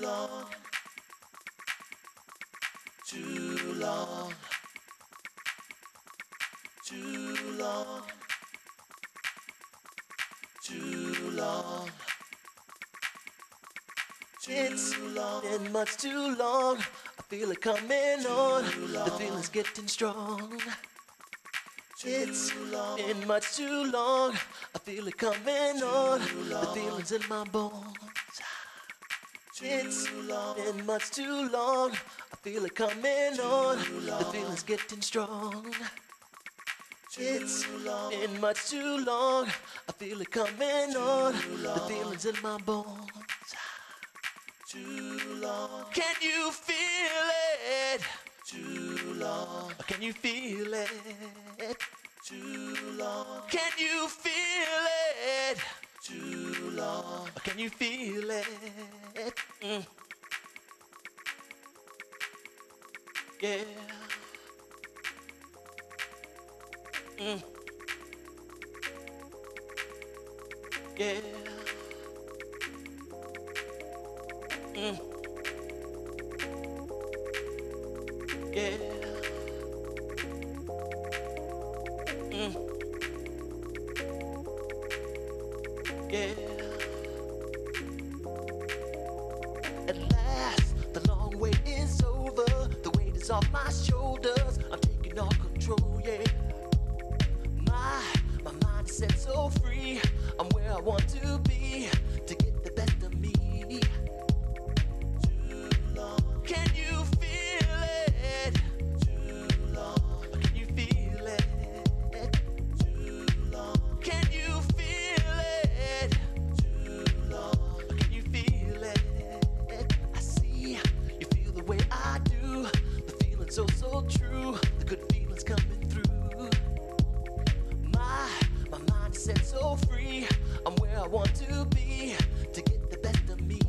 long, too long, too long, too long. It's been much too long. I feel it coming on. The feeling's getting strong. It's been much too long. I feel it coming on. The feeling's in my bones. It's been much too long. I feel it coming on. The feeling's getting strong. It's been much too long. I feel it coming on. The feeling's in my bones. Too long. Can you feel it? Too long. Can you feel it? Too long. Can you feel it? Too long. Can you feel it? Mm. Yeah. Mm. Yeah. Mm. Yeah. I want to be to get the best of me. Too long. Can you feel it? Too long. Can you feel it? Too long. Can you feel it? Too long. Can you feel it? I see you feel the way I do. The feeling so so true. The good feelings coming through. Set so free. I'm where I want to be to get the best of me.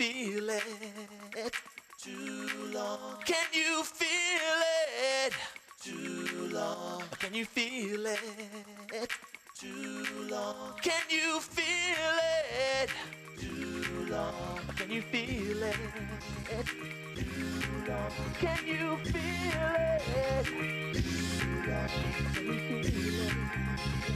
Feel it? Too long. Can you feel it? Too long. Can you feel it? Too long. Can you feel it? Too long. Can you feel it? Too long. Can you feel it? Too long. Can you feel it?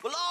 Pull up.